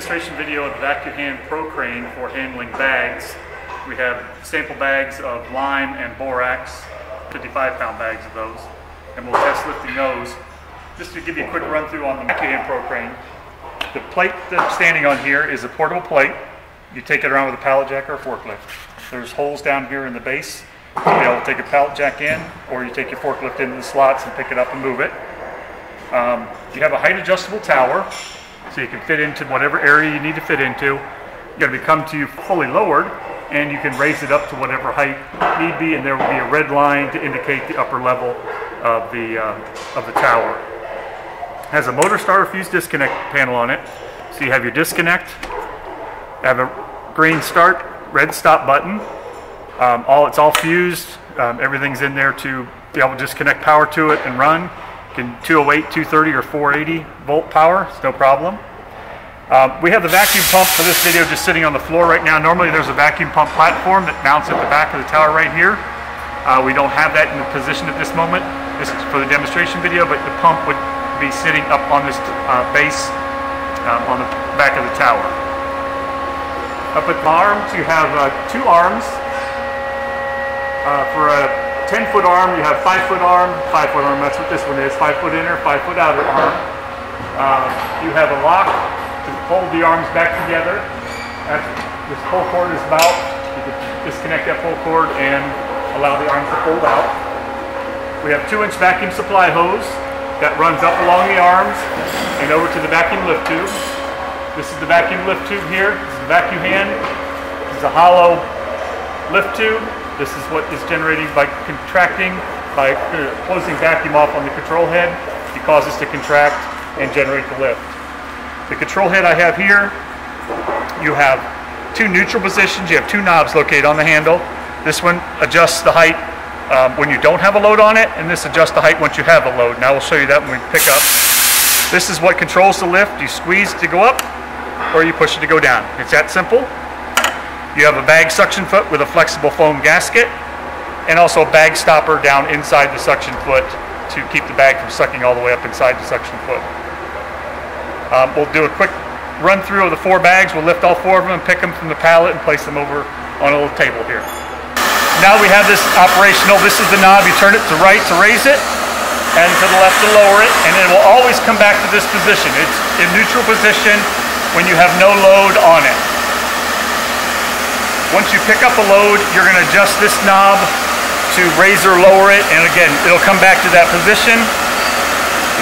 demonstration video of the VacuHand Pro Crane for handling bags. We have sample bags of lime and borax, 55 pound bags of those, and we'll test lifting those. Just to give you a quick run through on the VacuHand Pro Crane. The plate that I'm standing on here is a portable plate. You take it around with a pallet jack or a forklift. There's holes down here in the base. You'll be able to take a pallet jack in, or you take your forklift into the slots and pick it up and move it. Um, you have a height adjustable tower, so you can fit into whatever area you need to fit into. You're going to become to you fully lowered, and you can raise it up to whatever height need be, and there will be a red line to indicate the upper level of the uh, of the tower. It has a motor starter fuse disconnect panel on it, so you have your disconnect. have a green start, red stop button. Um, all it's all fused. Um, everything's in there to be able to disconnect power to it and run. Can 208, 230, or 480 volt power, it's no problem. Um, we have the vacuum pump for this video just sitting on the floor right now. Normally there's a vacuum pump platform that mounts at the back of the tower right here. Uh, we don't have that in the position at this moment. This is for the demonstration video, but the pump would be sitting up on this uh, base um, on the back of the tower. Up at the arms, you have uh, two arms. Uh, for a 10 foot arm, you have 5 foot arm, 5 foot arm, that's what this one is, 5 foot inner, 5 foot outer arm. Uh, you have a lock to hold the arms back together. This pull cord is about, you can disconnect that pull cord and allow the arms to fold out. We have 2 inch vacuum supply hose that runs up along the arms and over to the vacuum lift tube. This is the vacuum lift tube here. This is the VacuHand. This is a hollow lift tube. This is what is generated by contracting, by closing vacuum off on the control head. It causes to contract and generate the lift. The control head I have here, you have two neutral positions. You have two knobs located on the handle. This one adjusts the height um, when you don't have a load on it, and this adjusts the height once you have a load. Now we'll show you that when we pick up. This is what controls the lift. You squeeze to go up, or you push it to go down. It's that simple. You have a bag suction foot with a flexible foam gasket and also a bag stopper down inside the suction foot to keep the bag from sucking all the way up inside the suction foot. Um, we'll do a quick run through of the four bags. We'll lift all four of them and pick them from the pallet and place them over on a little table here. Now we have this operational. This is the knob. You turn it to right to raise it and to the left to lower it and it will always come back to this position. It's in neutral position when you have no load on it. Once you pick up a load, you're going to adjust this knob to raise or lower it, and again, it'll come back to that position.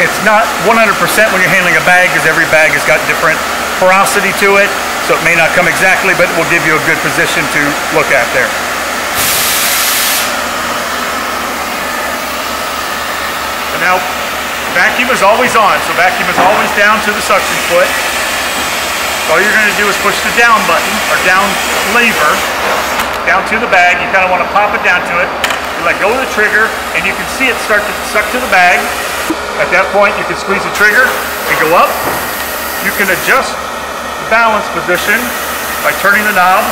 It's not 100% when you're handling a bag, because every bag has got different porosity to it, so it may not come exactly, but it will give you a good position to look at there. And now, vacuum is always on, so vacuum is always down to the suction foot. All you're going to do is push the down button, or down lever, down to the bag. You kind of want to pop it down to it. You let go of the trigger, and you can see it start to suck to the bag. At that point, you can squeeze the trigger and go up. You can adjust the balance position by turning the knob.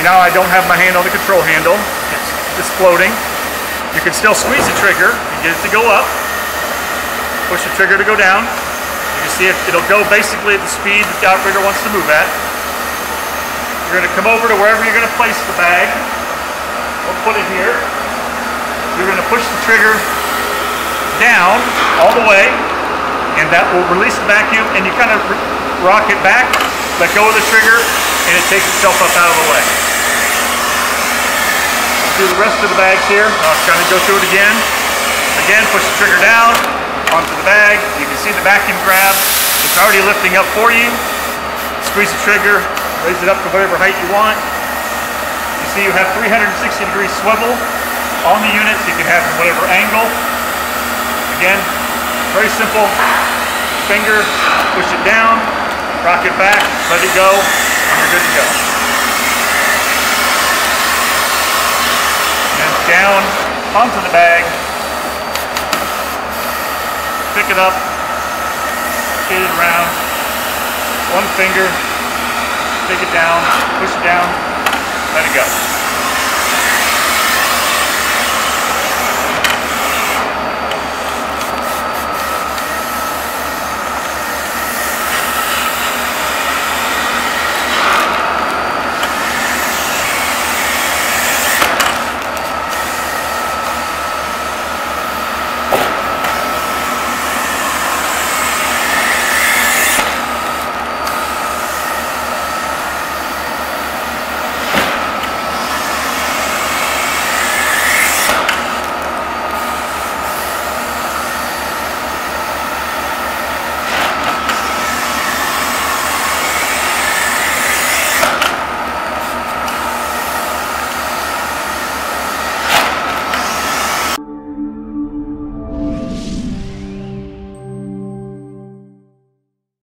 Now I don't have my hand on the control handle. It's just floating. You can still squeeze the trigger and get it to go up. Push the trigger to go down. See it, it'll go basically at the speed that the operator wants to move at. You're going to come over to wherever you're going to place the bag. We'll put it here. You're going to push the trigger down all the way, and that will release the vacuum, and you kind of rock it back, let go of the trigger, and it takes itself up out of the way. do the rest of the bags here. I'll kind of go through it again. Again, push the trigger down, onto the bag. You can see the vacuum grab. It's already lifting up for you. Squeeze the trigger, raise it up to whatever height you want. You see you have 360 degree swivel on the unit. You can have whatever angle. Again, very simple. Finger, push it down, rock it back, let it go, and you're good to go. And down onto the bag, pick it up, get it around, one finger, take it down, push it down, let it go.